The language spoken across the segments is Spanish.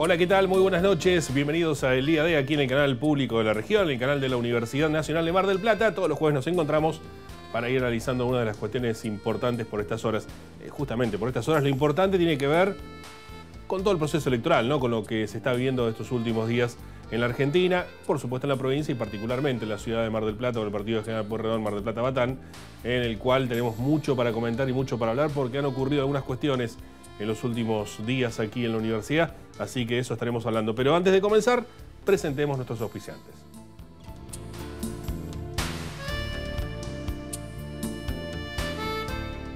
Hola, ¿qué tal? Muy buenas noches. Bienvenidos a Día de aquí en el canal público de la región, el canal de la Universidad Nacional de Mar del Plata. Todos los jueves nos encontramos para ir analizando una de las cuestiones importantes por estas horas. Eh, justamente por estas horas lo importante tiene que ver con todo el proceso electoral, ¿no? con lo que se está viviendo estos últimos días en la Argentina, por supuesto en la provincia y particularmente en la ciudad de Mar del Plata, o el partido de General Pueyrredón, Mar del Plata Batán, en el cual tenemos mucho para comentar y mucho para hablar porque han ocurrido algunas cuestiones en los últimos días aquí en la universidad, así que eso estaremos hablando. Pero antes de comenzar, presentemos nuestros auspiciantes.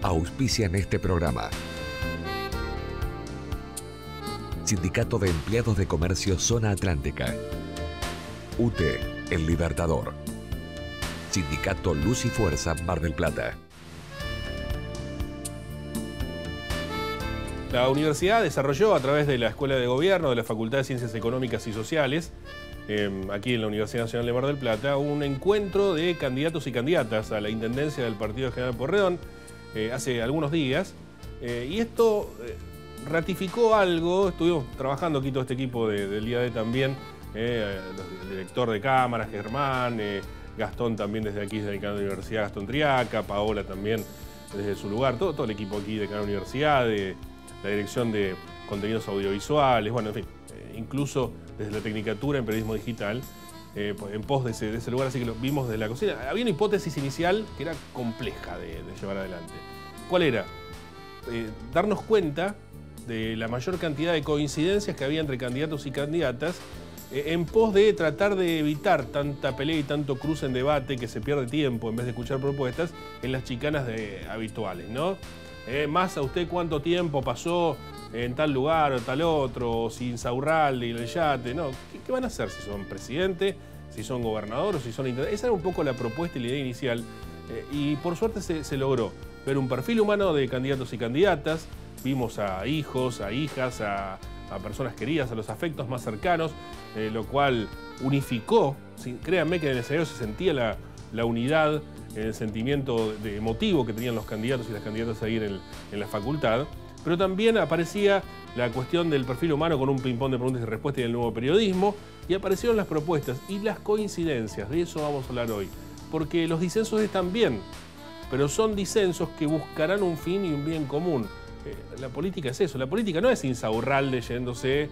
Auspicia en este programa. Sindicato de Empleados de Comercio Zona Atlántica. UTE, El Libertador. Sindicato Luz y Fuerza Mar del Plata. La universidad desarrolló a través de la Escuela de Gobierno, de la Facultad de Ciencias Económicas y Sociales, em, aquí en la Universidad Nacional de Mar del Plata, un encuentro de candidatos y candidatas a la Intendencia del Partido General Porredón eh, hace algunos días. Eh, y esto eh, ratificó algo, estuvimos trabajando aquí todo este equipo del día de también, el director de cámaras, Germán, Gastón también desde aquí, desde el de la Universidad, Gastón Triaca, Paola también desde su lugar, todo, todo el equipo aquí de Canal Universidad, de la dirección de contenidos audiovisuales, bueno, en fin, eh, incluso desde la Tecnicatura en Periodismo Digital, eh, en pos de ese, lugar, así que lo vimos desde la cocina. Había una hipótesis inicial que era compleja de, llevar adelante. ¿Cuál era? Eh, darnos cuenta de la mayor cantidad de coincidencias que había entre candidatos y candidatas en pos de tratar de evitar tanta pelea y tanto cruce en debate que se pierde tiempo en vez de escuchar propuestas en las chicanas de, habituales, ¿no? Eh, más a usted cuánto tiempo pasó en tal lugar o tal otro, sin Saurralde y el yate, no, ¿Qué, van a hacer si son presidente, si son gobernadores, si son Esa era un poco la propuesta y la idea inicial eh, y por suerte se, logró. Ver un perfil humano de candidatos y candidatas, vimos a hijos, a hijas, a, personas queridas, a los afectos más cercanos, eh, lo cual unificó, créanme que en el escenario se sentía la, unidad el sentimiento de emotivo que tenían los candidatos y las candidatas ahí en, en la facultad, pero también aparecía la cuestión del perfil humano con un ping-pong de preguntas y respuestas y el nuevo periodismo, y aparecieron las propuestas y las coincidencias, de eso vamos a hablar hoy, porque los disensos están bien, pero son disensos que buscarán un fin y un bien común. Eh, la política es eso, la política no es insaurralde yéndose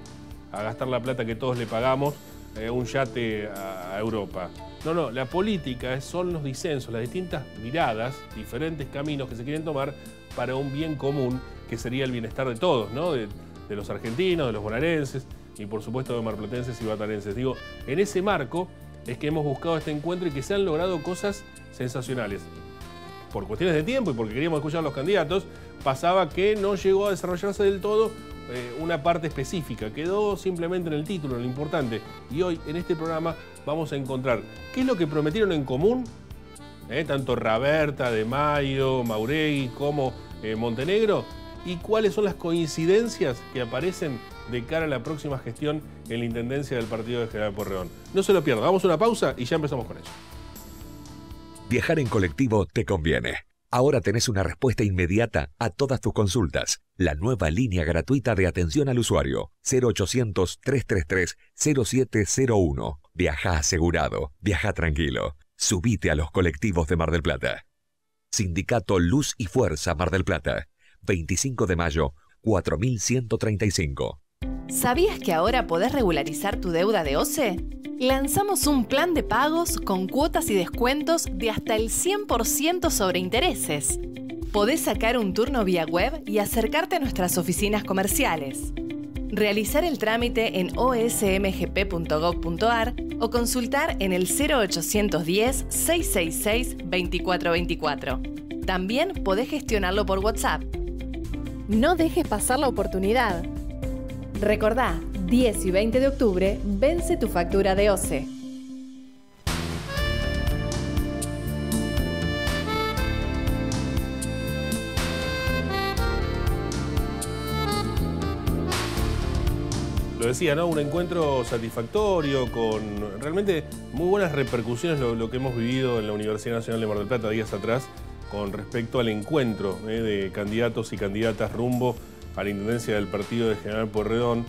a gastar la plata que todos le pagamos eh, un yate a Europa. No, no, la política son los disensos, las distintas miradas, diferentes caminos que se quieren tomar para un bien común que sería el bienestar de todos, ¿no? De, los argentinos, de los bonaerenses y por supuesto de marplatenses y batarenses. Digo, en ese marco es que hemos buscado este encuentro y que se han logrado cosas sensacionales. Por cuestiones de tiempo y porque queríamos escuchar a los candidatos, pasaba que no llegó a desarrollarse del todo eh, una parte específica, quedó simplemente en el título, en lo importante. Y hoy en este programa vamos a encontrar qué es lo que prometieron en común, eh, tanto Raberta, De Mayo, Mauregui como eh, Montenegro, y cuáles son las coincidencias que aparecen de cara a la próxima gestión en la Intendencia del Partido de General Porreón. No se lo pierda, vamos a una pausa y ya empezamos con eso. Viajar en colectivo te conviene. Ahora tenés una respuesta inmediata a todas tus consultas. La nueva línea gratuita de atención al usuario 0800-333-0701. Viaja asegurado, viaja tranquilo. Subite a los colectivos de Mar del Plata. Sindicato Luz y Fuerza Mar del Plata. 25 de mayo, 4135. ¿Sabías que ahora podés regularizar tu deuda de OCE? Lanzamos un plan de pagos con cuotas y descuentos de hasta el 100% sobre intereses. Podés sacar un turno vía web y acercarte a nuestras oficinas comerciales. Realizar el trámite en osmgp.gov.ar o consultar en el 0810-666-2424. También podés gestionarlo por WhatsApp. No dejes pasar la oportunidad. Recordá, 10 y 20 de octubre vence tu factura de OCE. Lo decía, ¿no? Un encuentro satisfactorio, con realmente muy buenas repercusiones lo, lo, que hemos vivido en la Universidad Nacional de Mar del Plata días atrás con respecto al encuentro ¿eh? de candidatos y candidatas rumbo a la intendencia del partido de General Porredón.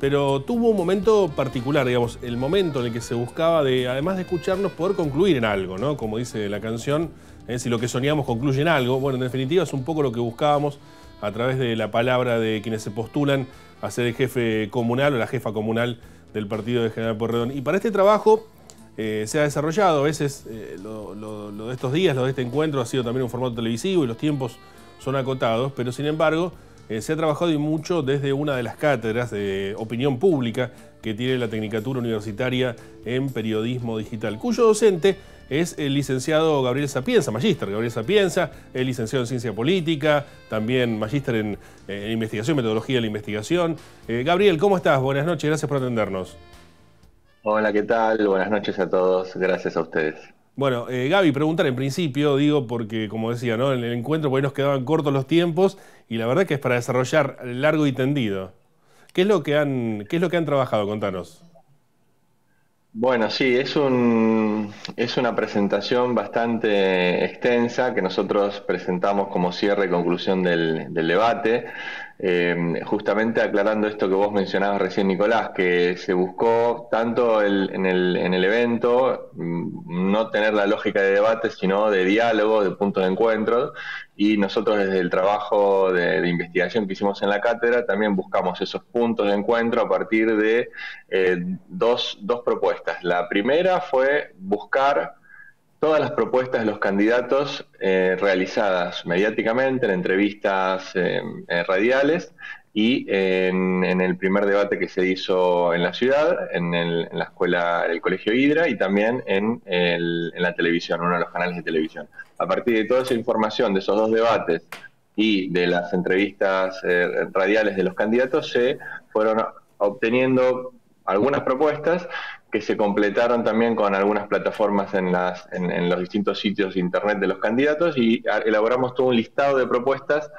pero tuvo un momento particular, digamos, el momento en el que se buscaba de, además de escucharnos, poder concluir en algo, ¿no? Como dice la canción, ¿eh? si lo que soñamos concluye en algo, bueno, en definitiva es un poco lo que buscábamos a través de la palabra de quienes se postulan a ser el jefe comunal o la jefa comunal del partido de General Porredón. Y para este trabajo eh, se ha desarrollado, a veces eh, lo, lo de estos días, lo de este encuentro ha sido también un formato televisivo y los tiempos son acotados, pero sin embargo eh, se ha trabajado y mucho desde una de las cátedras de opinión pública que tiene la Tecnicatura Universitaria en Periodismo Digital, cuyo docente es el licenciado Gabriel Sapienza, magíster Gabriel Sapienza, el licenciado en Ciencia Política, también magíster en, Investigación, Metodología de la Investigación. Eh, Gabriel, ¿cómo estás? Buenas noches, gracias por atendernos. Hola, ¿qué tal? Buenas noches a todos, gracias a ustedes. Bueno, eh, Gaby, preguntar en principio, digo, porque como decía, ¿no? En el encuentro por ahí nos quedaban cortos los tiempos y la verdad que es para desarrollar largo y tendido. ¿Qué es lo que han, qué es lo que han trabajado? Contanos. Bueno, sí, es, un, es una presentación bastante extensa que nosotros presentamos como cierre y conclusión del, debate. Eh, justamente aclarando esto que vos mencionabas recién, Nicolás, que se buscó tanto en, el, en, el, evento mm, no tener la lógica de debate, sino de diálogo, de puntos de encuentro, y nosotros desde el trabajo de, investigación que hicimos en la cátedra también buscamos esos puntos de encuentro a partir de eh, dos, dos propuestas. La primera fue buscar todas las propuestas de los candidatos eh, realizadas mediáticamente en entrevistas eh, radiales y en, el primer debate que se hizo en la ciudad, en, la escuela, el Colegio Hidra y también en, en, la televisión, uno de los canales de televisión. A partir de toda esa información de esos dos debates y de las entrevistas radiales de los candidatos, se fueron obteniendo algunas propuestas que se completaron también con algunas plataformas en, las, en, los distintos sitios de internet de los candidatos y elaboramos todo un listado de propuestas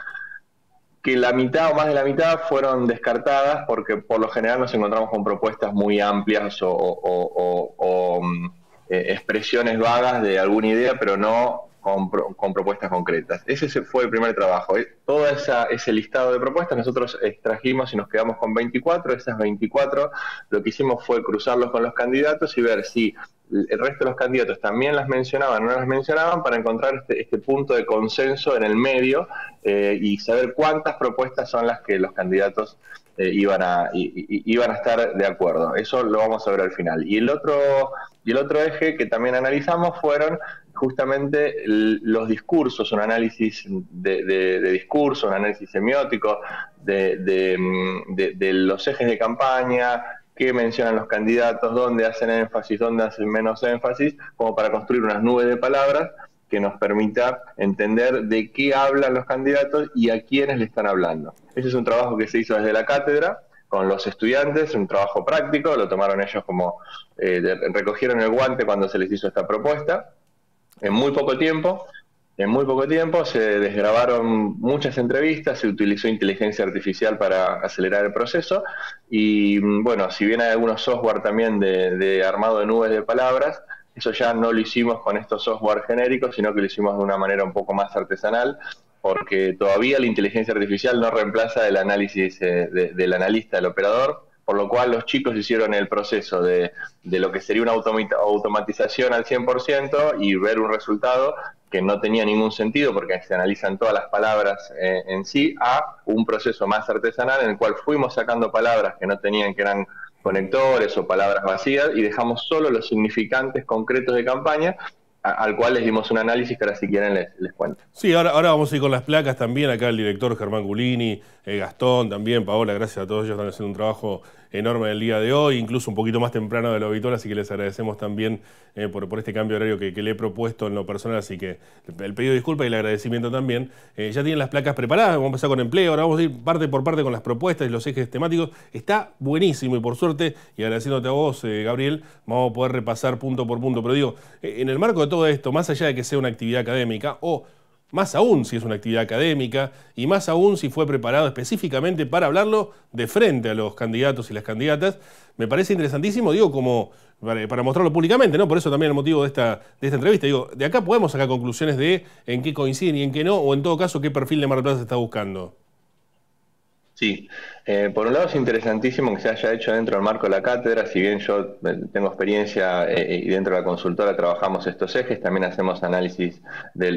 que la mitad o más de la mitad fueron descartadas porque por lo general nos encontramos con propuestas muy amplias o, mm, eh, expresiones vagas de alguna idea, pero no con, propuestas concretas. Ese fue el primer trabajo. Eh, todo ese listado de propuestas nosotros extrajimos y nos quedamos con 24. Esas 24 lo que hicimos fue cruzarlos con los candidatos y ver si el resto de los candidatos también las mencionaban o no las mencionaban para encontrar este, este punto de consenso en el medio eh, y saber cuántas propuestas son las que los candidatos eh, iban, a, iban a estar de acuerdo. Eso lo vamos a ver al final. Y el otro, y el otro eje que también analizamos fueron justamente los discursos, un análisis de, discurso, un análisis semiótico de, los ejes de campaña, qué mencionan los candidatos, dónde hacen énfasis, dónde hacen menos énfasis, como para construir unas nubes de palabras que nos permita entender de qué hablan los candidatos y a quiénes le están hablando. Ese es un trabajo que se hizo desde la cátedra con los estudiantes, un trabajo práctico, lo tomaron ellos como, eh, recogieron el guante cuando se les hizo esta propuesta en muy poco tiempo. En muy poco tiempo se desgrabaron muchas entrevistas, se utilizó inteligencia artificial para acelerar el proceso y bueno, si bien hay algunos software también de, armado de nubes de palabras, eso ya no lo hicimos con estos software genéricos, sino que lo hicimos de una manera un poco más artesanal, porque todavía la inteligencia artificial no reemplaza el análisis eh, del analista, del operador, por lo cual los chicos hicieron el proceso de, lo que sería una automatización al 100% y ver un resultado que no tenía ningún sentido porque se analizan todas las palabras eh, en sí, a un proceso más artesanal en el cual fuimos sacando palabras que no tenían, que eran conectores o palabras vacías y dejamos solo los significantes concretos de campaña al cual les dimos un análisis que ahora si quieren les, cuento. Sí, ahora, ahora vamos a ir con las placas también, acá el director Germán Gulini, eh, Gastón también, Paola, gracias a todos ellos, están haciendo un trabajo enorme el día de hoy, incluso un poquito más temprano de lo habitual, así que les agradecemos también eh, por, por, este cambio horario que, le he propuesto en lo personal, así que el pedido de disculpas y el agradecimiento también. Eh, ya tienen las placas preparadas, vamos a empezar con empleo, ahora vamos a ir parte por parte con las propuestas y los ejes temáticos. Está buenísimo y por suerte, y agradeciéndote a vos, eh, Gabriel, vamos a poder repasar punto por punto, pero digo, en el marco de todo esto, más allá de que sea una actividad académica o más aún si es una actividad académica y más aún si fue preparado específicamente para hablarlo de frente a los candidatos y las candidatas. Me parece interesantísimo, digo, como para, mostrarlo públicamente, ¿no? Por eso también el motivo de esta, de esta entrevista. Digo, de acá podemos sacar conclusiones de en qué coinciden y en qué no, o en todo caso, qué perfil de Mar se está buscando. Sí, eh, por un lado es interesantísimo que se haya hecho dentro del marco de la cátedra, si bien yo eh, tengo experiencia eh, y dentro de la consultora trabajamos estos ejes, también hacemos análisis de,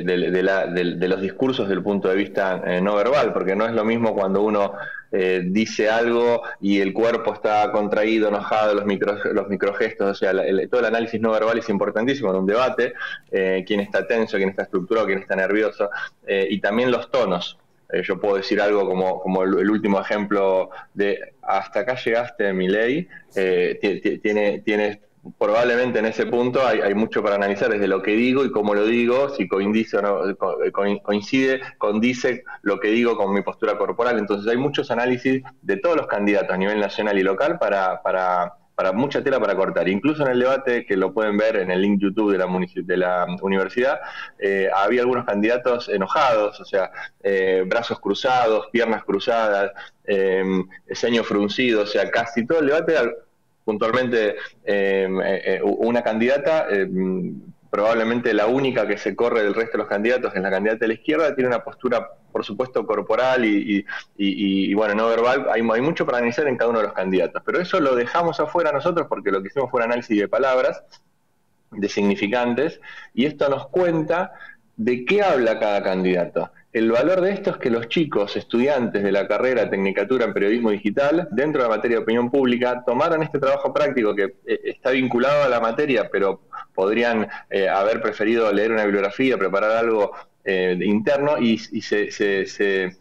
los discursos desde el punto de vista no verbal, porque no es lo mismo cuando uno dice algo y el cuerpo está contraído, enojado, los, micro, los microgestos, o sea, todo el análisis no verbal es importantísimo en un debate, quién está tenso, quién está estructurado, quién está nervioso, y también los tonos. Eh, yo puedo decir algo como, como el, último ejemplo de hasta acá llegaste, mi ley, eh, tiene, tiene probablemente en ese punto hay, mucho para analizar desde lo que digo y cómo lo digo, si coincide o no, coincide, condice lo que digo con mi postura corporal. Entonces hay muchos análisis de todos los candidatos a nivel nacional y local para, para para mucha tela para cortar. Incluso en el debate, que lo pueden ver en el link YouTube de la, la universidad, eh, había algunos candidatos enojados, o sea, eh, brazos cruzados, piernas cruzadas, eh, ceño fruncido, o sea, casi todo el debate puntualmente una candidata probablemente la única que se corre del resto de los candidatos es la candidata de la izquierda, tiene una postura, por supuesto, corporal y, bueno, no verbal. Hay, hay, mucho para analizar en cada uno de los candidatos, pero eso lo dejamos afuera nosotros porque lo que hicimos fue un análisis de palabras, de significantes, y esto nos cuenta de qué habla cada candidato. El valor de esto es que los chicos, estudiantes de la carrera Tecnicatura en Periodismo Digital, dentro de la materia de opinión pública, tomaron este trabajo práctico que eh, está vinculado a la materia, pero podrían eh, haber preferido leer una bibliografía, preparar algo eh, interno y, se, se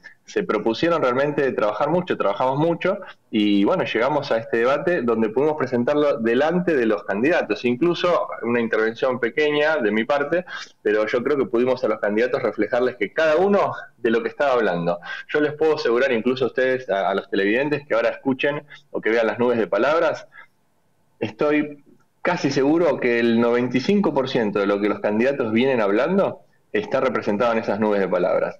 propusieron realmente trabajar mucho, trabajamos mucho y bueno, llegamos a este debate donde pudimos presentarlo delante de los candidatos, incluso una intervención pequeña de mi parte, pero yo creo que pudimos a los candidatos reflejarles que cada uno de lo que estaba hablando. Yo les puedo asegurar incluso a ustedes, a, los televidentes, que ahora escuchen o que vean las nubes de palabras, estoy casi seguro que el 95% de lo que los candidatos vienen hablando está representado en esas nubes de palabras.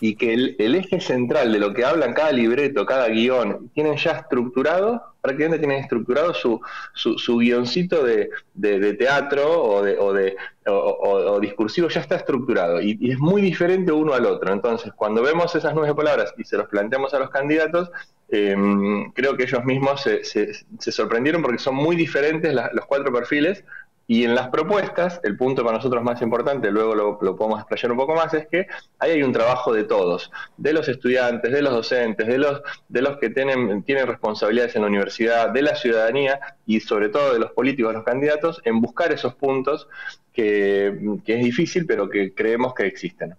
Y que el, eje central de lo que hablan cada libreto, cada guion, tienen ya estructurado, prácticamente tienen estructurado su, su, guioncito de, de, teatro o, de, o, discursivo, ya está estructurado. Y, es muy diferente uno al otro. Entonces, cuando vemos esas nueve palabras y se los planteamos a los candidatos, em, creo que ellos mismos se, se, sorprendieron porque son muy diferentes los cuatro perfiles, y en las propuestas, el punto para nosotros más importante, luego lo, podemos explayar un poco más, es que ahí hay un trabajo de todos, de los estudiantes, de los docentes, de los, de los que tienen, tienen responsabilidades en la universidad, de la ciudadanía y sobre todo de los políticos, los candidatos, en buscar esos puntos que, que es difícil, pero que creemos que existen.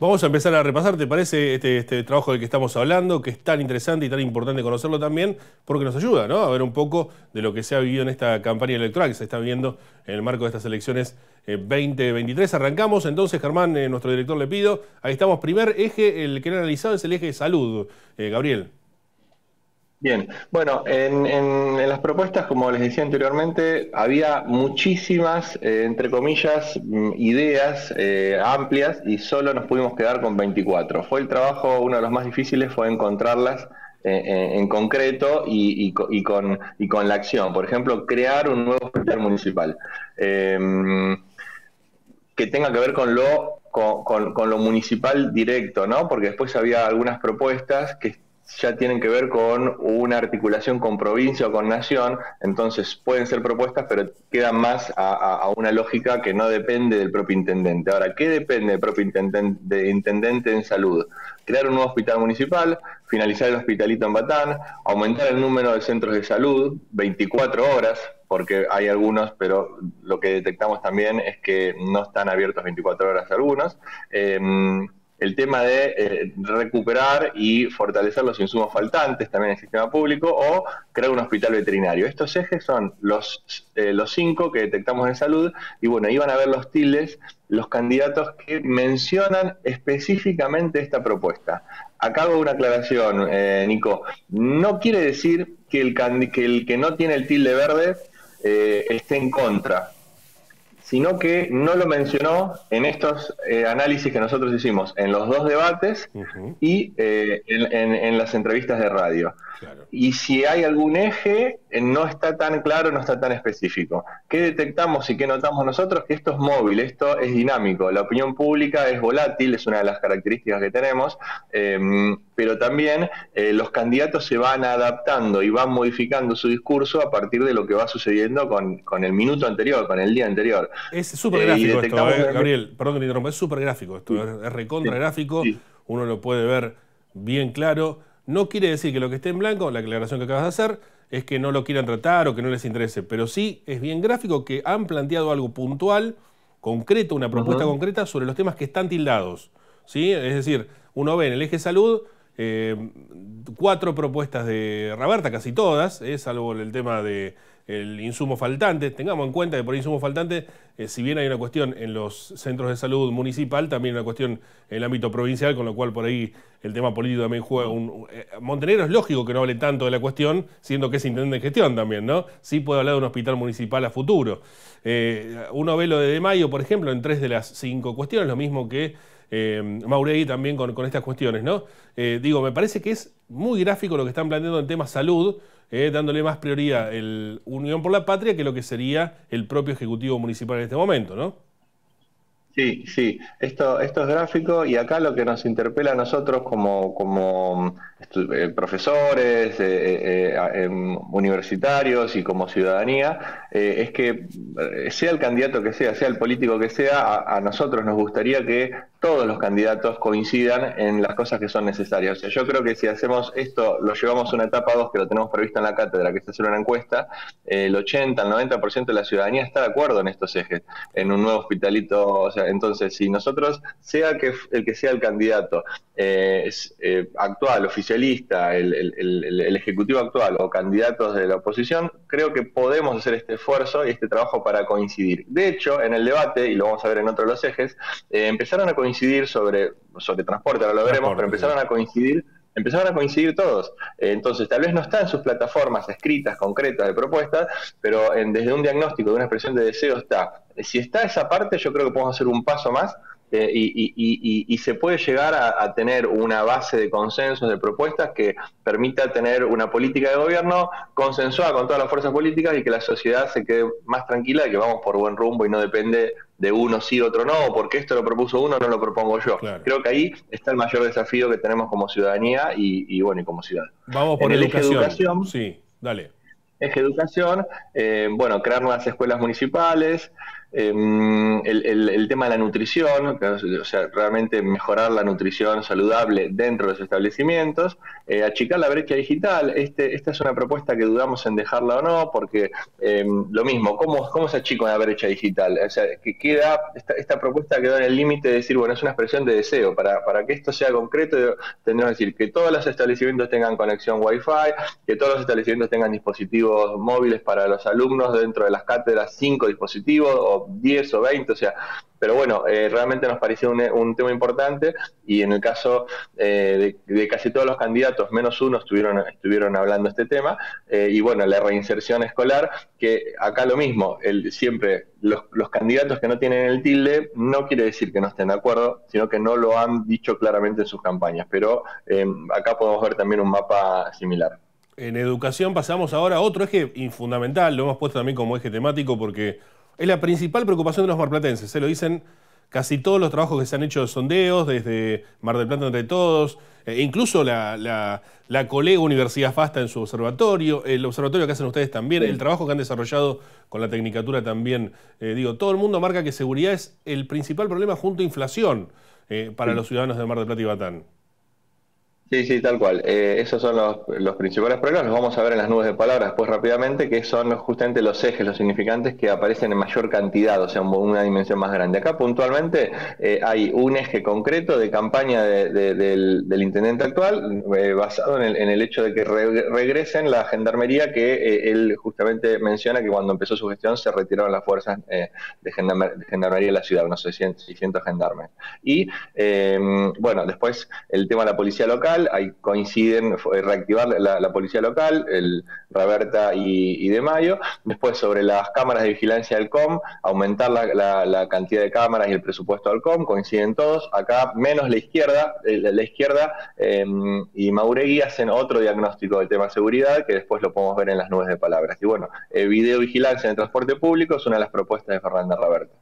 Vamos a empezar a repasar, ¿te parece este, este, trabajo del que estamos hablando, que es tan interesante y tan importante conocerlo también, porque nos ayuda ¿no? a ver un poco de lo que se ha vivido en esta campaña electoral que se está viendo en el marco de estas elecciones 2023. Eh, Arrancamos entonces, Germán, eh, nuestro director le pido, ahí estamos, primer eje, el que he analizado es el eje de salud. Eh, Gabriel. Bien, bueno, en, las propuestas, como les decía anteriormente, había muchísimas, eh, entre comillas, mm, ideas eh, amplias y solo nos pudimos quedar con 24. Fue el trabajo, uno de los más difíciles fue encontrarlas eh, en concreto y, con, y con la acción. Por ejemplo, crear un nuevo hospital municipal em, que tenga que ver con lo, con, con lo municipal directo, ¿no? Porque después había algunas propuestas que ya tienen que ver con una articulación con provincia o con nación, entonces pueden ser propuestas, pero quedan más a, una lógica que no depende del propio intendente. Ahora, ¿qué depende del propio intendente, intendente en salud? Crear un nuevo hospital municipal, finalizar el hospitalito en Batán, aumentar el número de centros de salud, 24 horas, porque hay algunos, pero lo que detectamos también es que no están abiertos 24 horas algunos. Em, el tema de eh, recuperar y fortalecer los insumos faltantes también en el sistema público o crear un hospital veterinario. Estos ejes son los, eh, los cinco que detectamos en salud y bueno, iban a ver los tildes, los candidatos que mencionan específicamente esta propuesta. Acá hago una aclaración, eh, Nico. No quiere decir que el, que el que no tiene el tilde verde esté en contra sino que no lo mencionó en estos eh, análisis que nosotros hicimos, en los dos debates y eh, en, las entrevistas de radio. Y si hay algún eje, eh, no está tan claro, no está tan específico. ¿Qué detectamos y qué notamos nosotros? Que esto es móvil, esto es dinámico. La opinión pública es volátil, es una de las características que tenemos pero también eh, los candidatos se van adaptando y van modificando su discurso a partir de lo que va sucediendo con, el minuto anterior, con el día anterior. Es súper gráfico esto, Gabriel, perdón que te interrumpa, es súper gráfico esto, es, recontra gráfico, uno lo puede ver bien claro. No quiere decir que lo que esté en blanco, la aclaración que acabas de hacer, es que no lo quieran tratar o que no les interese, pero sí es bien gráfico que han planteado algo puntual, concreto, una propuesta concreta sobre los temas que están tildados. ¿sí? Es decir, uno ve en el eje salud eh, cuatro propuestas de Raberta, casi todas, eh, salvo el tema de el insumo faltante. Tengamos en cuenta que por insumo faltante, eh, si bien hay una cuestión en los centros de salud municipal, también una cuestión en el ámbito provincial, con lo cual por ahí el tema político también juega un... Eh, Montenegro es lógico que no hable tanto de la cuestión, siendo que es intendente de gestión también, ¿no? Sí puede hablar de un hospital municipal a futuro. Uno ve lo de De Mayo, por ejemplo, en tres de las cinco cuestiones, lo mismo que eh, Maurey también con, estas cuestiones, ¿no? digo, me parece que es muy gráfico lo que están planteando en temas salud, eh, dándole más prioridad el Unión por la Patria que lo que sería el propio Ejecutivo Municipal en este momento, ¿no? Sí, sí, esto, esto es gráfico y acá lo que nos interpela a nosotros como, como eh, profesores, eh, em, universitarios y como ciudadanía, es que sea el candidato que sea, sea el político que sea, a, nosotros nos gustaría que todos los candidatos coincidan en las cosas que son necesarias. O sea, yo creo que si hacemos esto, lo llevamos a una etapa 2 que lo tenemos previsto en la cátedra, que es hacer una encuesta, el 80, el 90% de la ciudadanía está de acuerdo en estos ejes, en un nuevo hospitalito. O sea, entonces, si nosotros, sea que el que sea el candidato eh, es, eh, actual, oficialista, el, el, ejecutivo actual o candidatos de la oposición, creo que podemos hacer este esfuerzo y este trabajo para coincidir. De hecho, en el debate, y lo vamos a ver en otro de los ejes, eh, empezaron a coincidir coincidir sobre, sobre transporte, ahora lo veremos, pero empezaron a coincidir empezaron a coincidir todos. Entonces, tal vez no está en sus plataformas escritas, concretas, de propuestas, pero en, desde un diagnóstico, de una expresión de deseo está. Si está esa parte, yo creo que podemos hacer un paso más eh, y, se puede llegar a, tener una base de consensos, de propuestas que permita tener una política de gobierno consensuada con todas las fuerzas políticas y que la sociedad se quede más tranquila de que vamos por buen rumbo y no depende de uno sí, otro no, porque esto lo propuso uno, no lo propongo yo. Creo que ahí está el mayor desafío que tenemos como ciudadanía y, bueno, y como ciudad. Vamos por educación. Sí, dale. Eje educación, eh, bueno, crear nuevas escuelas municipales, Em, el, tema de la nutrición, o sea, realmente mejorar la nutrición saludable dentro de los establecimientos, eh, achicar la brecha digital. Este, esta es una propuesta que dudamos en dejarla o no, porque em, lo mismo, ¿cómo, ¿cómo se achica una brecha digital? O sea, que queda, esta, propuesta quedó en el límite de decir, bueno, es una expresión de deseo. Para, para que esto sea concreto, tendremos que decir que todos los establecimientos tengan conexión Wi-Fi, que todos los establecimientos tengan dispositivos móviles para los alumnos dentro de las cátedras, cinco dispositivos o 10 o 20, o sea, pero bueno, eh, realmente nos pareció un, tema importante y en el caso eh, de, casi todos los candidatos, menos uno, estuvieron, estuvieron hablando este tema. Eh, y bueno, la reinserción escolar, que acá lo mismo, el, siempre los, los, candidatos que no tienen el tilde no quiere decir que no estén de acuerdo, sino que no lo han dicho claramente en sus campañas. Pero acá podemos ver también un mapa similar. En educación pasamos ahora a otro eje fundamental, lo hemos puesto también como eje temático porque es la principal preocupación de los marplatenses. Se lo dicen casi todos los trabajos que se han hecho de sondeos, desde Mar del Plata entre todos, e incluso la, colega Universidad FASTA en su observatorio, el observatorio que hacen ustedes también, el trabajo que han desarrollado con la tecnicatura también. Eh, digo, todo el mundo marca que seguridad es el principal problema junto a inflación eh, para los ciudadanos de Mar del Plata y Batán. Sí, sí, tal cual. Eh, esos son los, principales problemas. Los vamos a ver en las nubes de palabras pues rápidamente, que son justamente los ejes, los significantes que aparecen en mayor cantidad, o sea, una dimensión más grande. Acá puntualmente eh, hay un eje concreto de campaña del, intendente actual, eh, basado en el, hecho de que regresen la gendarmería que él justamente menciona que cuando empezó su gestión se retiraron las fuerzas de, gendarmería de la ciudad, unos 600, 600 gendarmes. Y bueno, después el tema de la policía local ahí coinciden reactivar la, policía local, el Roberta y, De Mayo. Después sobre las cámaras de vigilancia del COM, aumentar la, cantidad de cámaras y el presupuesto del COM, coinciden todos. Acá menos la izquierda, eh, la, izquierda em, y Mauregui hacen otro diagnóstico del tema seguridad que después lo podemos ver en las nubes de palabras. Y bueno, eh, videovigilancia en el transporte público es una de las propuestas de Fernanda Roberta.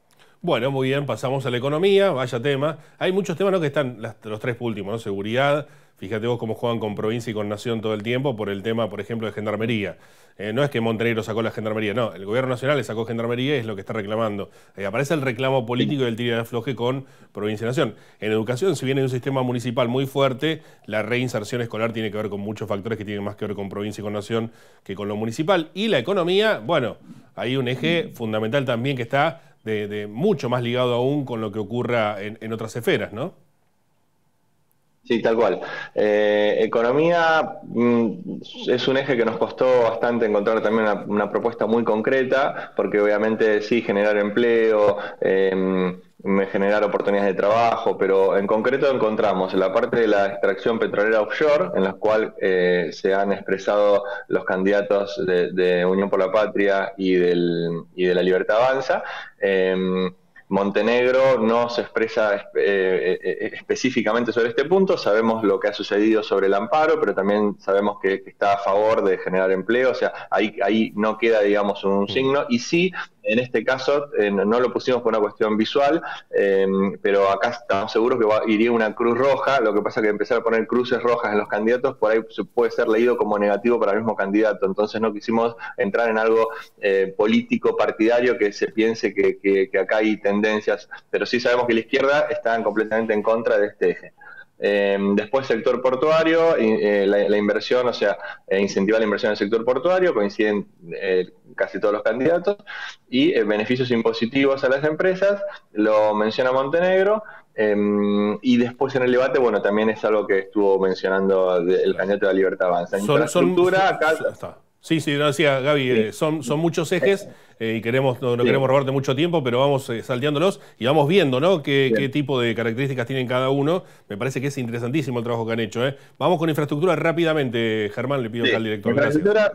Bueno, muy bien, pasamos a la economía, vaya tema. Hay muchos temas ¿no? que están, los tres últimos, ¿no? Seguridad, fíjate vos cómo juegan con provincia y con nación todo el tiempo por el tema, por ejemplo, de gendarmería. Eh, no es que Montenegro sacó la gendarmería, no, el gobierno nacional le sacó gendarmería y es lo que está reclamando. Eh, aparece el reclamo político del tira de afloje con provincia y nación. En educación, si viene de un sistema municipal muy fuerte, la reinserción escolar tiene que ver con muchos factores que tienen más que ver con provincia y con nación que con lo municipal. Y la economía, bueno, hay un eje fundamental también que está de, mucho más ligado aún con lo que ocurra en, otras esferas, ¿no? Sí, tal cual. Eh, economía mm, es un eje que nos costó bastante encontrar también una, propuesta muy concreta, porque obviamente sí generar empleo, eh, generar oportunidades de trabajo, pero en concreto encontramos la parte de la extracción petrolera offshore, en la cual eh, se han expresado los candidatos de, Unión por la Patria y, del, y de la Libertad Avanza. Em, Montenegro no se expresa eh, eh, específicamente sobre este punto, sabemos lo que ha sucedido sobre el amparo, pero también sabemos que, está a favor de generar empleo, o sea, ahí, ahí no queda, digamos, un signo, y sí en este caso eh, no lo pusimos por una cuestión visual, eh, pero acá estamos seguros que iría una cruz roja. Lo que pasa es que empezar a poner cruces rojas en los candidatos, por ahí puede ser leído como negativo para el mismo candidato. Entonces no quisimos entrar en algo eh, político, partidario, que se piense que, acá hay tendencias, pero sí sabemos que la izquierda está completamente en contra de este eje. después sector portuario, la, inversión, o sea, incentivar la inversión en el sector portuario, coinciden casi todos los candidatos, y eh, beneficios impositivos a las empresas, lo menciona Montenegro, em, y después en el debate, bueno, también es algo que estuvo mencionando el candidato de la Libertad Avanza. Infraestructura, acá... Sí, sí, lo decía Gaby, eh, son, son muchos ejes eh, y queremos, no, queremos robarte mucho tiempo, pero vamos eh, salteándolos y vamos viendo ¿no? Qué, tipo de características tienen cada uno. Me parece que es interesantísimo el trabajo que han hecho. ¿eh? Vamos con infraestructura rápidamente, Germán, le pido al director. Infraestructura,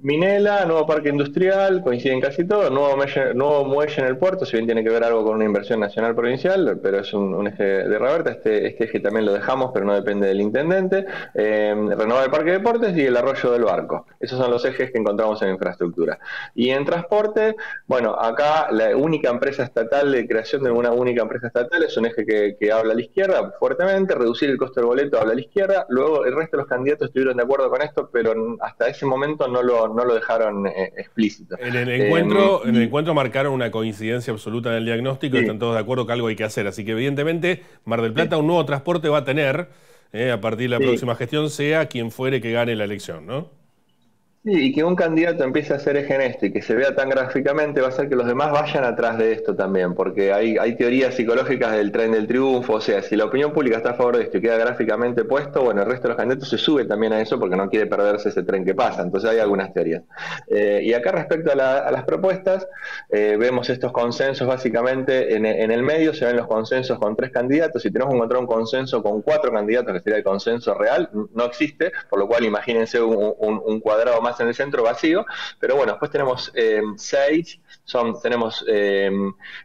Minela, nuevo parque industrial, coinciden casi todos, nuevo, nuevo muelle en el puerto, si bien tiene que ver algo con una inversión nacional provincial, pero es un, eje de Roberta, este, este eje también lo dejamos, pero no depende del intendente. renovar el parque de deportes y el arroyo del barco. Esos son los ejes que encontramos en infraestructura. Y en transporte, bueno, acá la única empresa estatal de creación de una única empresa estatal es un eje que, habla a la izquierda fuertemente, reducir el costo del boleto habla a la izquierda, luego el resto de los candidatos estuvieron de acuerdo con esto, pero hasta ese momento no lo, no lo dejaron eh, explícito. En el, encuentro, en el encuentro marcaron una coincidencia absoluta en el diagnóstico y están todos de acuerdo que algo hay que hacer, así que evidentemente Mar del Plata un nuevo transporte va a tener eh, a partir de la próxima gestión, sea quien fuere que gane la elección, ¿no? Sí, y que un candidato empiece a hacer eje en esto y que se vea tan gráficamente va a hacer que los demás vayan atrás de esto también, porque hay, teorías psicológicas del tren del triunfo, o sea, si la opinión pública está a favor de esto y queda gráficamente puesto, bueno, el resto de los candidatos se sube también a eso porque no quiere perderse ese tren que pasa, entonces hay algunas teorías. Eh, y acá respecto a, las propuestas, eh, vemos estos consensos básicamente en, el medio, se ven los consensos con tres candidatos, si tenemos que encontrar un consenso con cuatro candidatos, que sería el consenso real, no existe, por lo cual imagínense un, un cuadrado más en el centro vacío, pero bueno, después tenemos eh, seis, son, tenemos eh,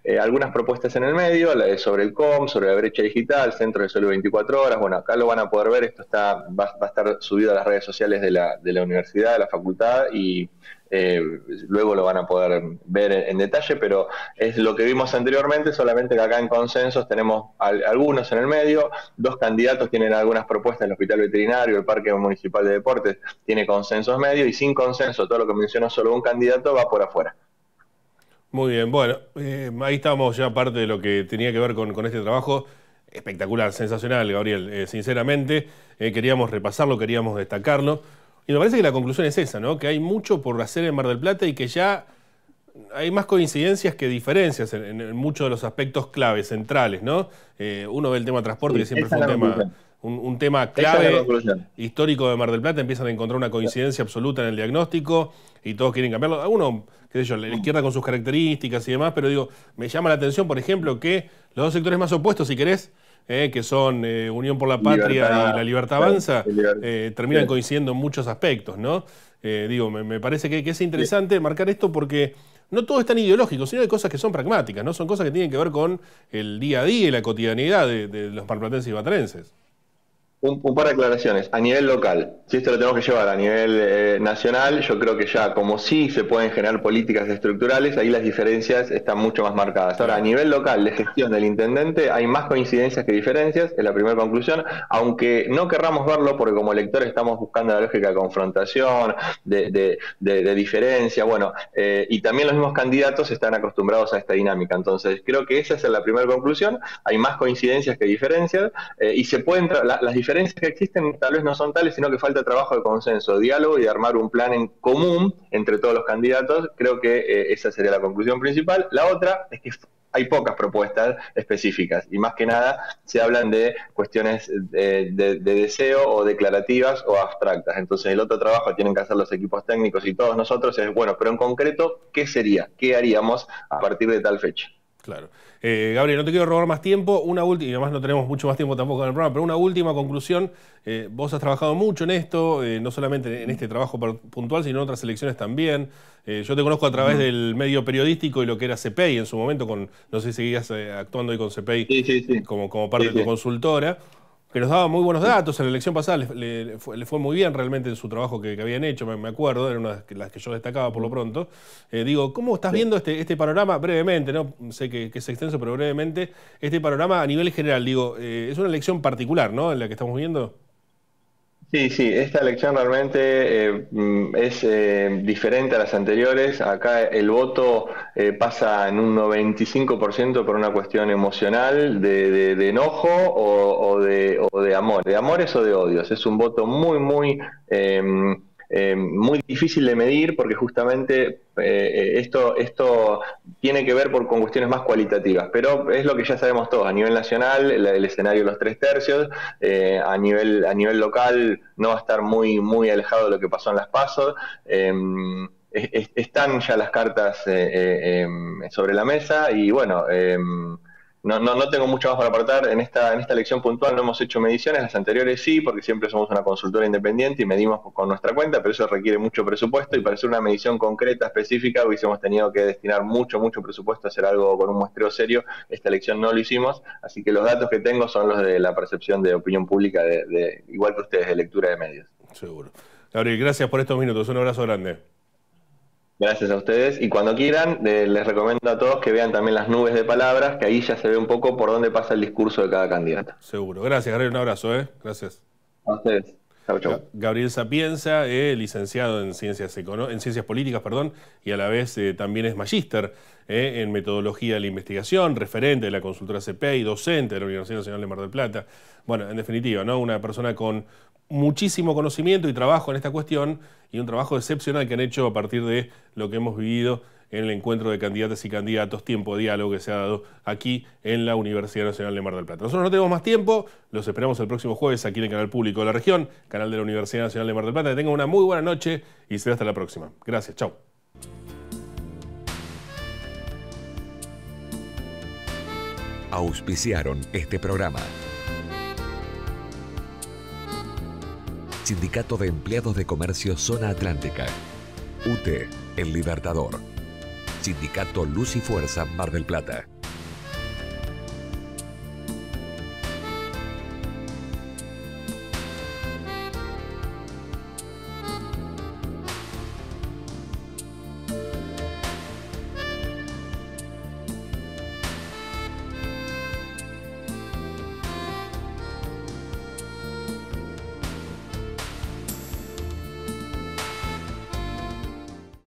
eh, algunas propuestas en el medio, sobre el COM, sobre la brecha digital, centro de solo 24 horas, bueno, acá lo van a poder ver, esto está va, a estar subido a las redes sociales de la, de la universidad, de la facultad y eh, luego lo van a poder ver en, detalle, pero es lo que vimos anteriormente, solamente que acá en consensos tenemos algunos en el medio, dos candidatos tienen algunas propuestas, el Hospital Veterinario, el Parque Municipal de Deportes tiene consensos medio y sin consenso, todo lo que mencionó solo un candidato va por afuera. Muy bien, bueno, eh, ahí estamos ya parte de lo que tenía que ver con, este trabajo. Espectacular, sensacional, Gabriel, eh, sinceramente. queríamos repasarlo, queríamos destacarlo. Y me parece que la conclusión es esa, ¿no? Que hay mucho por hacer en Mar del Plata y que ya hay más coincidencias que diferencias en, muchos de los aspectos claves, centrales, ¿no? Eh, uno ve el tema transporte, que siempre fue un tema, un, tema clave histórico de Mar del Plata, empiezan a encontrar una coincidencia absoluta en el diagnóstico y todos quieren cambiarlo. Algunos, qué sé yo, la izquierda con sus características y demás, pero digo, me llama la atención, por ejemplo, que los dos sectores más opuestos, si querés, eh, que son eh, Unión por la Patria y la Libertad Avanza, eh, terminan coincidiendo en muchos aspectos, ¿no? digo, me, parece que, es interesante marcar esto porque no todo es tan ideológico, sino hay cosas que son pragmáticas, ¿no? Son cosas que tienen que ver con el día a día y la cotidianidad de, los marplatenses y batarenses. Un, par de aclaraciones. A nivel local, si esto lo tenemos que llevar a nivel eh, nacional, yo creo que ya como sí se pueden generar políticas estructurales, ahí las diferencias están mucho más marcadas. Ahora, a nivel local de gestión del intendente hay más coincidencias que diferencias, es la primera conclusión, aunque no querramos verlo porque como electores estamos buscando la lógica de confrontación, de, diferencia, bueno, eh, y también los mismos candidatos están acostumbrados a esta dinámica. Entonces, creo que esa es la primera conclusión, hay más coincidencias que diferencias, eh, y se pueden, las diferencias diferencias que existen tal vez no son tales, sino que falta trabajo de consenso, diálogo y armar un plan en común entre todos los candidatos. Creo que eh, esa sería la conclusión principal. La otra es que hay pocas propuestas específicas y más que nada se hablan de cuestiones de, de, deseo o declarativas o abstractas. Entonces el otro trabajo que tienen que hacer los equipos técnicos y todos nosotros es, bueno, pero en concreto, ¿qué sería? ¿Qué haríamos a partir de tal fecha? Claro. Eh, Gabriel, no te quiero robar más tiempo. Una última, y además no tenemos mucho más tiempo tampoco en el programa, pero una última conclusión. Eh, vos has trabajado mucho en esto, eh, no solamente en este trabajo puntual, sino en otras elecciones también. yo te conozco a través del medio periodístico y lo que era CPI en su momento, con no sé si seguías actuando ahí con CPI Como, como parte de tu consultora que nos daba muy buenos datos. En la elección pasada le, fue, muy bien realmente en su trabajo que, habían hecho, me, acuerdo, era una de las que yo destacaba por lo pronto. Eh, digo, ¿cómo estás viendo este, este panorama brevemente? no Sé que, es extenso, pero brevemente, este panorama a nivel general. Digo, eh, es una elección particular, ¿no? En la que estamos viendo. Sí, sí, esta elección realmente eh, mm, es eh, diferente a las anteriores. Acá el voto eh, pasa en un 95% por una cuestión emocional de, enojo o, de, o de amor, de amores o de odios. Es un voto muy, muy eh, muy difícil de medir porque justamente eh, esto, esto tiene que ver por, con cuestiones más cualitativas, pero es lo que ya sabemos todos, a nivel nacional el, escenario de los tres tercios, eh, a, nivel, a nivel local no va a estar muy, muy alejado de lo que pasó en las pasos. Em, están ya las cartas em, sobre la mesa y bueno, em, no, no, no, tengo mucho más para aportar. En esta, en esta elección puntual no hemos hecho mediciones, las anteriores sí, porque siempre somos una consultora independiente y medimos con nuestra cuenta, pero eso requiere mucho presupuesto y para hacer una medición concreta, específica, hubiésemos tenido que destinar mucho, mucho presupuesto a hacer algo con un muestreo serio. Esta elección no lo hicimos, así que los datos que tengo son los de la percepción de opinión pública, de, igual que ustedes, de lectura de medios. Seguro. Gabriel, gracias por estos minutos. Un abrazo grande. Gracias a ustedes. Y cuando quieran, les recomiendo a todos que vean también las nubes de palabras, que ahí ya se ve un poco por dónde pasa el discurso de cada candidato. Seguro. Gracias, Gabriel. Un abrazo, ¿eh? Gracias. A ustedes. Chau, chau. Gabriel Sapienza, eh, licenciado en ciencias, en ciencias políticas perdón, y a la vez eh, también es magíster eh, en metodología de la investigación, referente de la consultora CPI, docente de la Universidad Nacional de Mar del Plata. Bueno, en definitiva, ¿no? una persona con muchísimo conocimiento y trabajo en esta cuestión y un trabajo excepcional que han hecho a partir de lo que hemos vivido en el encuentro de candidatas y candidatos, tiempo de diálogo que se ha dado aquí en la Universidad Nacional de Mar del Plata. Nosotros no tenemos más tiempo, los esperamos el próximo jueves aquí en el Canal Público de la Región, canal de la Universidad Nacional de Mar del Plata. Que tengan una muy buena noche y será hasta la próxima. Gracias, chao. Auspiciaron este programa. Sindicato de Empleados de Comercio Zona Atlántica. UTE, El Libertador. Sindicato Luz y Fuerza Mar del Plata.